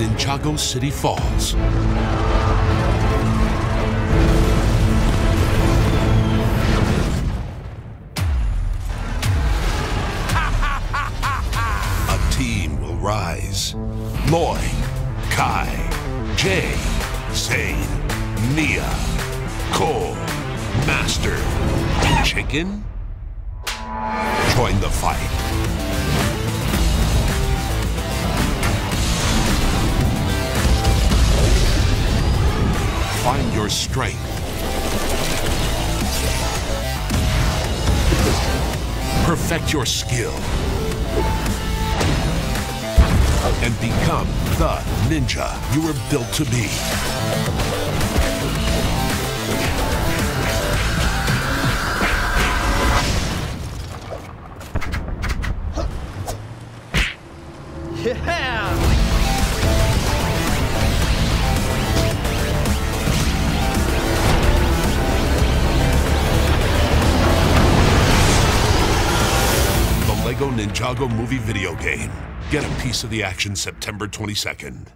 Ninjago City Falls. A team will rise. Lloyd, Kai, Jay, Zane, Nya, Cole, Master, Chicken. Join the fight. Strength. Perfect your skill. And become the ninja you were built to be. Yeah! Lego Ninjago movie video game. Get a piece of the action September 22nd.